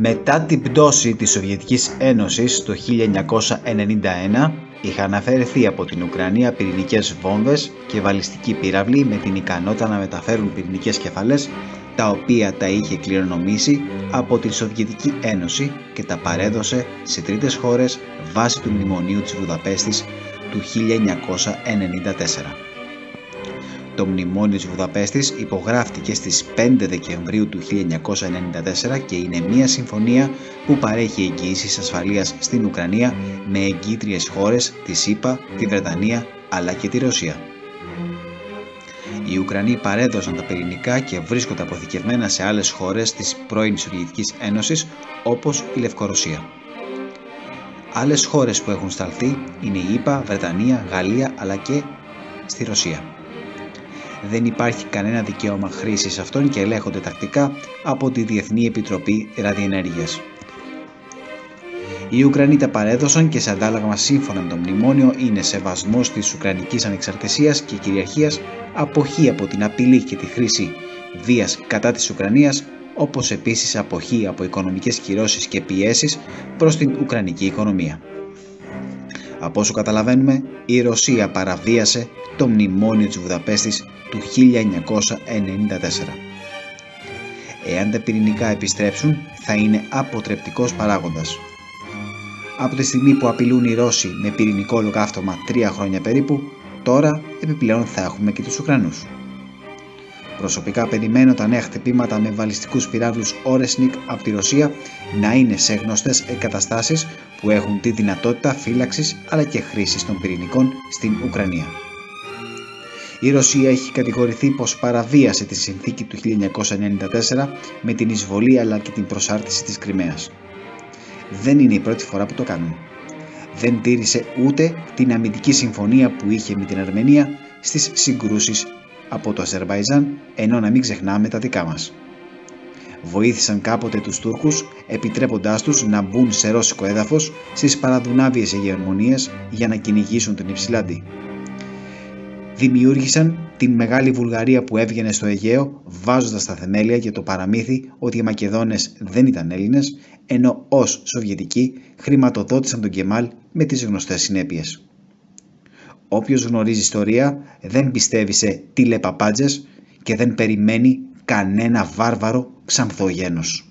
Μετά την πτώση της Σοβιετικής Ένωσης το 1991 είχαν αφαιρεθεί από την Ουκρανία πυρηνικές βόμβες και βαλιστικοί πύραυλοι με την ικανότητα να μεταφέρουν πυρηνικές κεφαλές τα οποία τα είχε κληρονομήσει από την Σοβιετική Ένωση και τα παρέδωσε σε τρίτες χώρες βάσει του Μνημονίου της Βουδαπέστης του 1994. Το μνημόνιο της Βουδαπέστης υπογράφτηκε στις 5 Δεκεμβρίου του 1994 και είναι μια συμφωνία που παρέχει εγγυήσεις ασφαλείας στην Ουκρανία με εγκύτριες χώρες, της ΣΥΠΑ, τη Βρετανία αλλά και τη Ρωσία. Οι Ουκρανοί παρέδωσαν τα πυρηνικά και βρίσκονται αποθηκευμένα σε άλλες χώρες της πρώην Σοβιετικής Ένωσης όπως η Λευκορωσία. Άλλες χώρες που έχουν σταλθεί είναι η ΙΠΑ, Βρετανία, Γαλλία αλλά και στη Ρωσία δεν υπάρχει κανένα δικαίωμα χρήσης αυτών και ελέγχονται τακτικά από τη Διεθνή Επιτροπή Ραδιενέργειας. Οι Ουκρανοί τα παρέδωσαν και σε αντάλλαγμα σύμφωνα με το μνημόνιο είναι σεβασμός της Ουκρανικής ανεξαρτησίας και κυριαρχίας, αποχή από την απειλή και τη χρήση βίας κατά της Ουκρανίας, όπως επίσης αποχή από οικονομικές κυρώσεις και πιέσεις προς την Ουκρανική οικονομία. Από όσο καταλαβαίνουμε, η Ρωσία παραβίασε το μνημόνιο της Βουδαπέστης του 1994. Εάν τα πυρηνικά επιστρέψουν, θα είναι αποτρεπτικός παράγοντας. Από τη στιγμή που απειλούν οι Ρώσοι με πυρηνικό ολοκαύτωμα τρία χρόνια περίπου, τώρα επιπλέον θα έχουμε και τους Ουκρανούς. Προσωπικά περιμένω τα νέα χτυπήματα με βαλιστικούς πυράβλους Oresnik από τη Ρωσία να είναι σε γνωστές εγκαταστάσεις που έχουν τη δυνατότητα φύλαξης αλλά και χρήσης των πυρηνικών στην Ουκρανία. Η Ρωσία έχει κατηγορηθεί πως παραβίασε τη συνθήκη του 1994 με την εισβολή αλλά και την προσάρτηση της Κρυμαίας. Δεν είναι η πρώτη φορά που το κάνουν. Δεν τήρησε ούτε την αμυντική συμφωνία που είχε με την Αρμενία στις συγκρούσεις από το Αζερβαϊζάν ενώ να μην ξεχνάμε τα δικά μας. Βοήθησαν κάποτε τους Τούρκους επιτρέποντάς τους να μπουν σε ρώσικο έδαφος στις παραδουνάβιες ηγεμονίες για να κυνηγήσουν τον Υψηλάντη δημιούργησαν την μεγάλη Βουλγαρία που έβγαινε στο Αιγαίο βάζοντας τα θεμέλια για το παραμύθι ότι οι Μακεδόνες δεν ήταν Έλληνες ενώ ως Σοβιετικοί χρηματοδότησαν τον Κεμάλ με τις γνωστές συνέπειες. Όποιος γνωρίζει ιστορία δεν πιστεύει σε τηλεπαπάντζες και δεν περιμένει κανένα βάρβαρο ξανθογένος.